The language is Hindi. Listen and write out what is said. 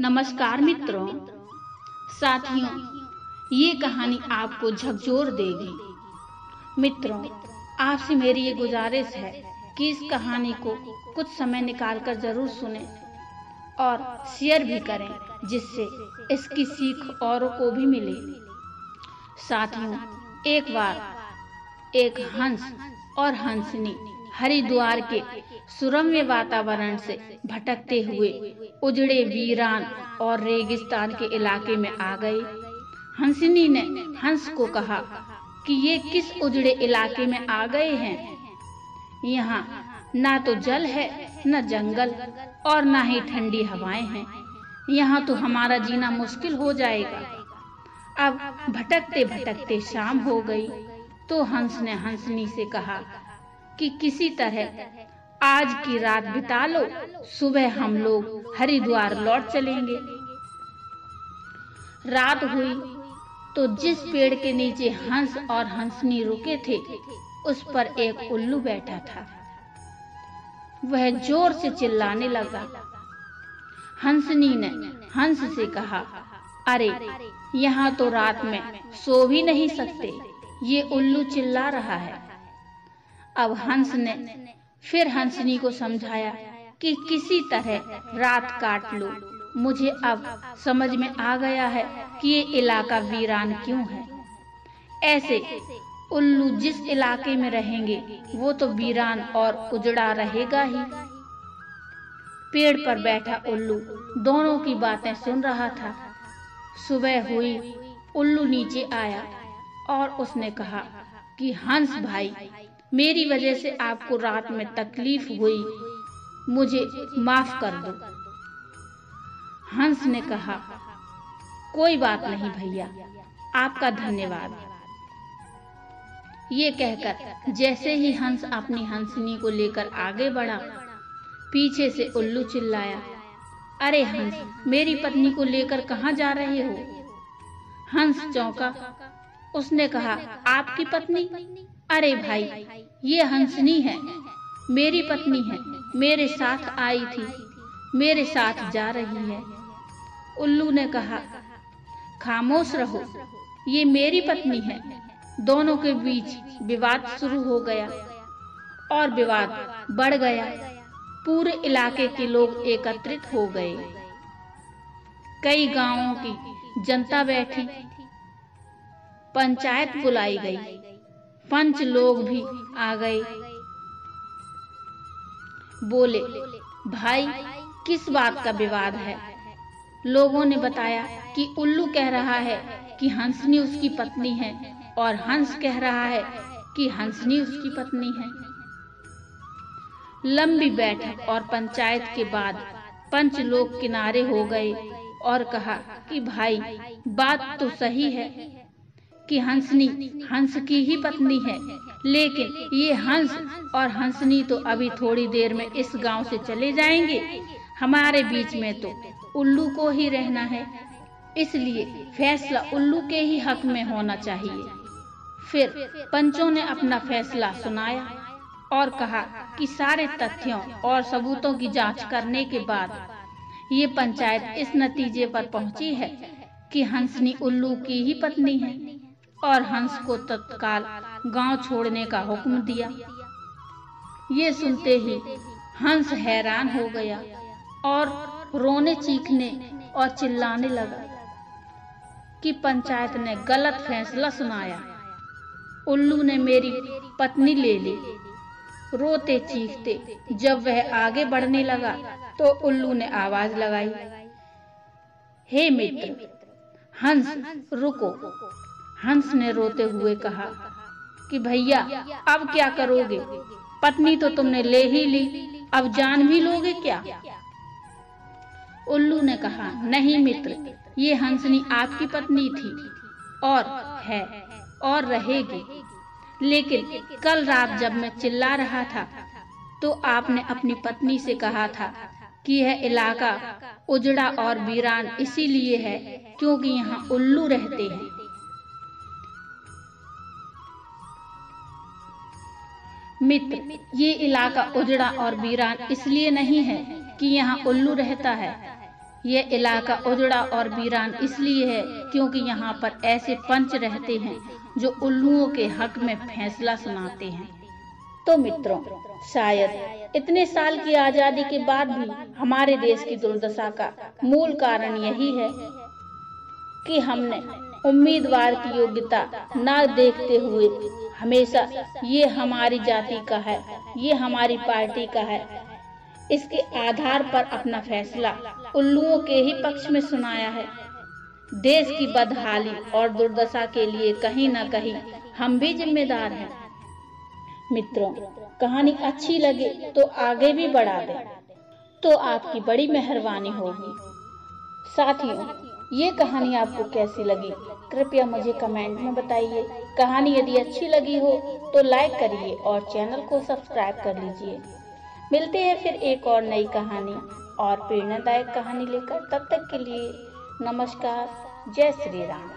नमस्कार मित्रों। साथियों, ये कहानी आपको झकझोर देगी। मित्रों, आपसे मेरी ये गुजारिश है कि इस कहानी को कुछ समय निकालकर ज़रूर सुने और शेयर भी करें, जिससे इसकी सीख औरों को भी मिले। साथियों, एक बार एक हंस और हंसनी हरिद्वार के सुरम्य वातावरण से भटकते हुए उजड़े वीरान और रेगिस्तान के इलाके में आ गए। हंसनी ने हंस को कहा कि ये किस उजड़े इलाके में आ गए हैं? यहाँ ना तो जल है, न जंगल और ना ही ठंडी हवाएँ हैं। यहाँ तो हमारा जीना मुश्किल हो जाएगा। अब भटकते भटकते शाम हो गई तो हंस ने हंसनी से कहा कि किसी तरह आज की रात बिता लो, सुबह हम लोग हरिद्वार लौट चलेंगे। रात हुई तो जिस पेड़ के नीचे हंस और हंसनी रुके थे, उस पर एक उल्लू बैठा था। वह ज़ोर से चिल्लाने लगा। हंसनी ने हंस से कहा, अरे, यहाँ तो रात में सो भी नहीं सकते। ये उल्लू चिल्ला रहा है। अब हंस ने फिर हंसनी को समझाया कि किसी तरह रात काट लो। मुझे अब समझ में आ गया है कि ये इलाका वीरान क्यों है। ऐसे उल्लू जिस इलाके में रहेंगे, वो तो वीरान और उजड़ा रहेगा ही। पेड़ पर बैठा उल्लू दोनों की बातें सुन रहा था। सुबह हुई, उल्लू नीचे आया और उसने कहा कि, हंस भाई मेरी वजह से आपको रात में तकलीफ़ हुई। मुझे माफ़ कर दो। हंस ने कहा, कोई बात नहीं भैया, आपका धन्यवाद। ये कहकर, जैसे ही हंस अपनी हंसनी को लेकर आगे बढ़ा, पीछे से उल्लू चिल्लाया, अरे हंस, मेरी पत्नी को लेकर कहाँ जा रहे हो? हंस चौंका, उसने कहा, आपकी पत्नी? अरे भाई, ये हंसनी है। मेरी पत्नी है। मेरे साथ आई थी। मेरे साथ जा रही है। उल्लू ने कहा, खामोश रहो। ये मेरी पत्नी है। दोनों के बीच विवाद शुरू हो गया और विवाद बढ़ गया। पूरे इलाके के लोग एकत्रित हो गए। कई गाँवों की जनता बैठी। पंचायत बुलाई गई। पंच लोग भी आ गए। बोले, भाई, किस बात का विवाद है? लोगों ने बताया कि उल्लू कह रहा है कि हंसनी उसकी पत्नी है और हंस कह रहा है कि हंसनी उसकी पत्नी है। लंबी बैठक और पंचायत के बाद पंच लोग किनारे हो गए और कहा कि, भाई, बात तो सही है कि हंसनी हंस की ही पत्नी है। लेकिन ये हंस और हंसनी तो अभी थोड़ी देर में इस गाँव से चले जाएँगे। हमारे बीच में तो उल्लू को ही रहना है। इसलिए फैसला उल्लू के ही हक में होना चाहिए। फिर पंचों ने अपना फैसला सुनाया और कहा कि सारे तथ्यों और सबूतों की जाँच करने के बाद ये पंचायत इस नतीजे पर पहुँची है कि हंसनी उल्लू की ही पत्नी है। और हंस को तत्काल गाँव छोड़ने का हुक्म दिया। ये सुनते ही हंस हैरान हो गया और रोने चीखने और चिल्लाने लगा कि पंचायत ने गलत फैसला सुनाया। उल्लू ने मेरी पत्नी ले ली। रोते चीखते जब वह आगे बढ़ने लगा तो उल्लू ने आवाज़ लगाई, हे मित्र, हंस, रुको। हंस ने रोते हुए कहा कि भैया, अब क्या करोगे? पत्नी तो तुमने ले ही ली, अब जान भी लोगे क्या? उल्लू ने कहा, नहीं मित्र, ये हंसनी आपकी पत्नी थी, और है, और रहेगी। लेकिन कल रात जब मैं चिल्ला रहा था तो आपने अपनी पत्नी से कहा था कि यह इलाका उजड़ा और वीरान इसीलिए है क्योंकि यहाँ उल्लू रहते हैं। मित्र ये इलाका उजड़ा और वीरान इसलिए नहीं है कि यहाँ उल्लू रहता है। ये इलाका उजड़ा और वीरान इसलिए है क्योंकि यहाँ पर ऐसे पंच रहते हैं जो उल्लुओं के हक में फैसला सुनाते हैं। तो मित्रों, शायद इतने साल की आज़ादी के बाद भी हमारे देश की दुर्दशा का मूल कारण यही है कि हमने उम्मीदवार की योग्यता न देखते हुए हमेशा ये हमारी जाति का है, ये हमारी पार्टी का है। इसके आधार पर अपना फैसला उल्लुओं के ही पक्ष में सुनाया है। देश की बदहाली और दुर्दशा के लिए कहीं ना कहीं हम भी जिम्मेदार हैं। मित्रों, कहानी अच्छी लगे तो आगे भी बढ़ा दें। तो आपकी बड़ी मेहरबानी होगी। साथियों ये कहानी आपको कैसी लगी? कृपया मुझे कमेंट में बताइए। कहानी यदि अच्छी लगी हो तो लाइक करिए और चैनल को सब्सक्राइब कर लीजिए। मिलते हैं फिर एक और नई कहानी और प्रेरणादायक कहानी लेकर। तब तक के लिए नमस्कार। जय श्री राम।